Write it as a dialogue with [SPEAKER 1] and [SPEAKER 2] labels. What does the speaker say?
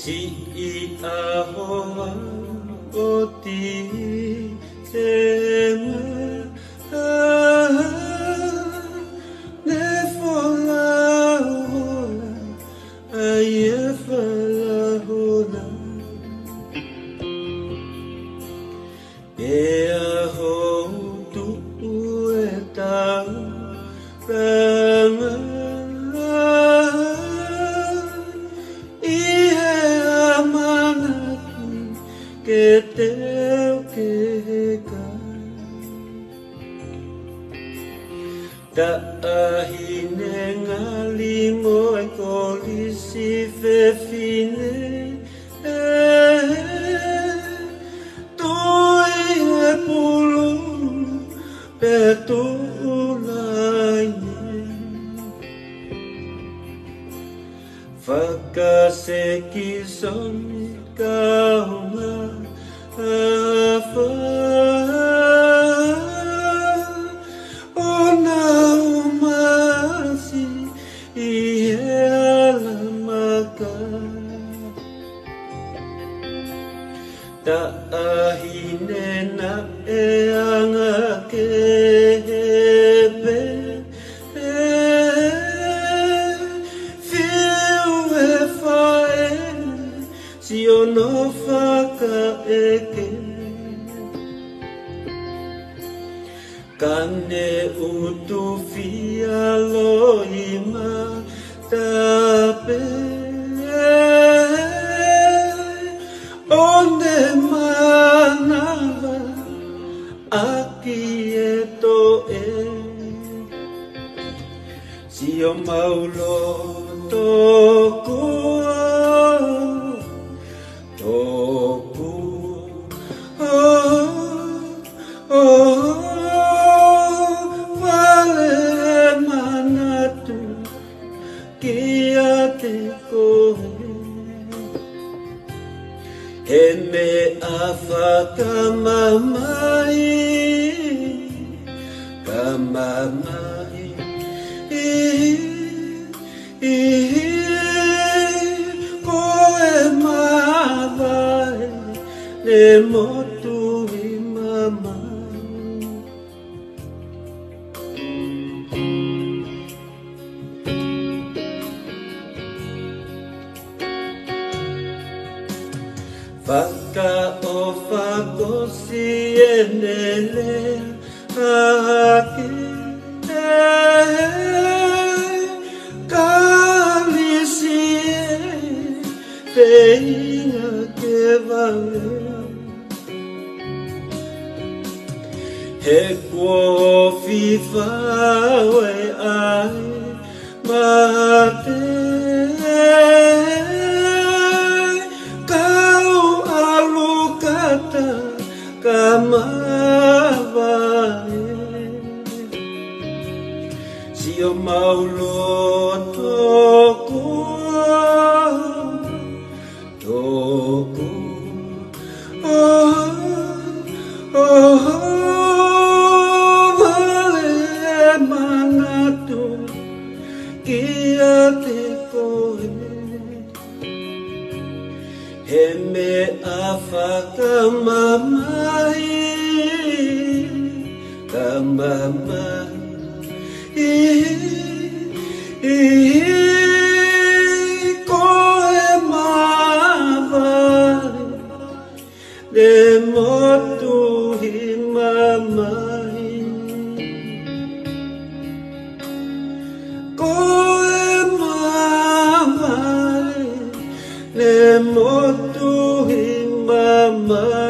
[SPEAKER 1] si i ahoa o ti te ma ne fola hola ai e fala hola e tau ranga que teu querer Daahi tá nengali mo engoli si fefine. Eh, eh, eh, Toi e pulo perto Fakaseki sonikauma afa. Onaumasi ialamaka ta'ahine na eangake o no whaka eke. Kane utu fia loima tape. Onde manava aki e to e. Si o maulo he me a whakamamai. Kamamai. I i i i ko e mawai le motu i mamai Whaka o whakosi e nele hake eh, Kalisi e peinga ke vale. He kua fifa we ai Sio maulo to kua Kia te He me a whakamamai Kamamai mawai